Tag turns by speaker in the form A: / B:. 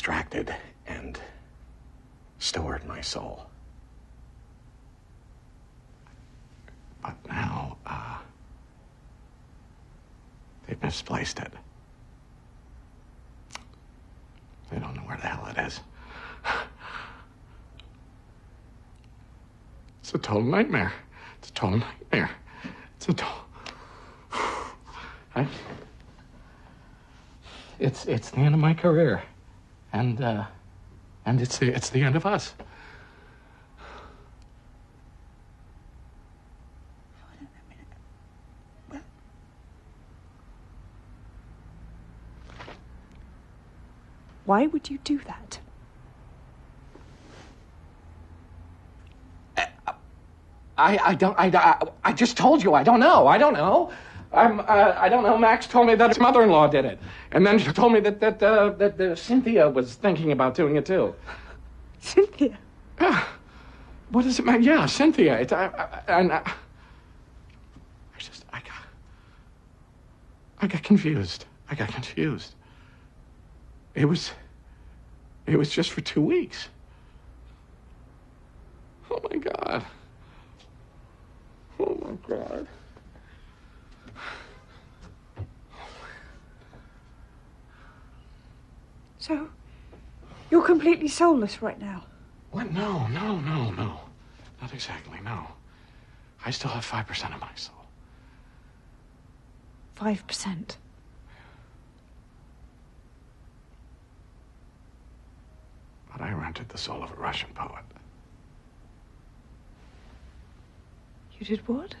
A: extracted and stored my soul. But now, uh, they've misplaced it. They don't know where the hell it is. It's a total nightmare. It's a total nightmare. It's a total. I... It's it's the end of my career and uh, and it's the it's the end of us.
B: Why would you do that?
A: I, I don't I, I, I just told you I don't know I don't know I'm uh, I don't know Max told me that his mother-in-law did it and then she told me that that uh, that uh, Cynthia was thinking about doing it too.
B: Cynthia.
A: Yeah. What does it matter? Yeah, Cynthia. It, I, I, and I, I just I got I got confused. I got confused. It was it was just for two weeks. Oh my god. Oh my god.
B: So, you're completely soulless right now.
A: What? No, no, no, no. Not exactly, no. I still have 5% of my soul.
B: Five percent.
A: But I rented the soul of a Russian poet.
B: You did what?